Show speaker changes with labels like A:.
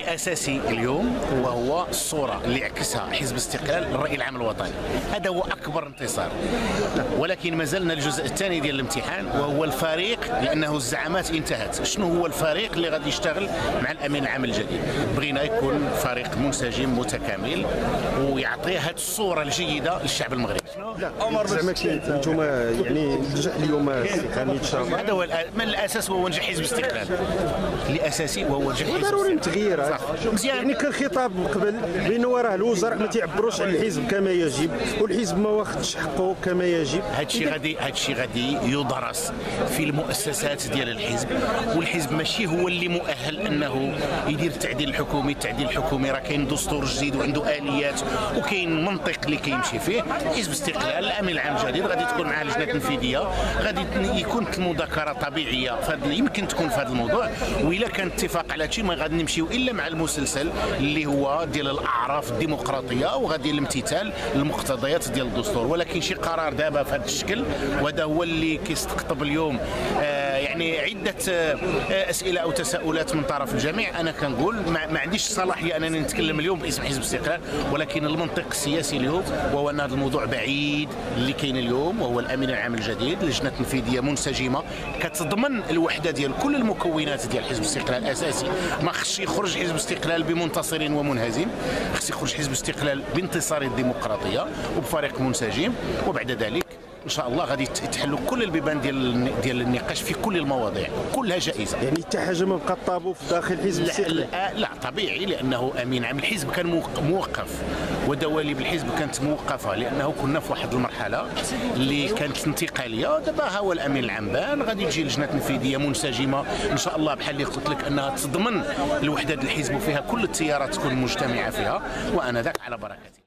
A: أساسي اليوم وهو الصورة اللي عكسها حزب الاستقلال للراي العام الوطني. هذا هو أكبر انتصار. ولكن ما زلنا الجزء الثاني ديال الامتحان وهو الفريق لأنه الزعامات انتهت. شنو هو الفريق اللي غادي يشتغل مع الأمين العام الجديد؟ بغينا يكون فريق منسجم متكامل ويعطي هذه الصورة الجيدة للشعب المغربي.
B: لا زعما أنتم يعني نجح اليوم
A: هذا هو من الأساس وهو نجاح حزب الاستقلال الأساسي وهو نجاح حزب
B: ضروري
A: الاستقلال. مزيان.
B: يعني كان خطاب من قبل بانه راه الوزراء ما تعبروش على الحزب كما يجب والحزب ما واخدش حقه كما يجب.
A: هادشي غادي هادشي غادي يدرس في المؤسسات ديال الحزب والحزب ماشي هو اللي مؤهل أنه يدير التعديل الحكومي. التعديل الحكومي راه كاين دستور جديد وعنده آليات وكاين منطق اللي كيمشي فيه. حزب استقلال الامين العام الجديد غادي تكون معاه لجنة تنفيذيه غادي يكون المذاكره طبيعية. يمكن تكون في هذا الموضوع وإلا كان اتفاق على شيء ما غادي نمشيو إلا مع المسلسل اللي هو ديال الأعراف الديمقراطية وغادي الامتثال للمقتضيات ديال الدستور. ولكن شي قرار دابا في هذا الشكل وهذا هو اللي كيستقطب اليوم آه، يعني عدة آه، أسئلة أو تساؤلات من طرف الجميع. أنا كنقول ما, عنديش صلاحيه أنني نتكلم اليوم باسم حزب الاستقلال ولكن المنطق السياسي اليوم وهو أن هذا الموضوع بعيد اللي كاين اليوم وهو الأمين العام الجديد لجنة تنفيذية منسجمة كتضمن الوحدة ديال كل المكونات ديال حزب الاستقلال الاساسي ما خصش يخرج حزب الاستقلال بمنتصر ومنهزم خص يخرج حزب الاستقلال بانتصار الديمقراطية وبفريق منسجم وبعد ذلك إن شاء الله غادي يتحلوا كل البيبان ديال ديال النقاش في كل المواضيع كلها جائزة.
B: يعني حتى حاجة ما بقى طابو في داخل حزب
A: لا, لا, لا طبيعي لأنه أمين عام الحزب كان موق- موقف ودواليب الحزب كانت موقفة لأنه كنا في واحد المرحلة اللي كانت انتقالية دابا ها هو الأمين العام بان غادي تجي لجنة تنفيذيه منسجمة إن شاء الله بحال اللي قلت لك أنها تضمن الوحدة ديال الحزب وفيها كل التيارات تكون مجتمعه فيها وأنا ذاك على بركه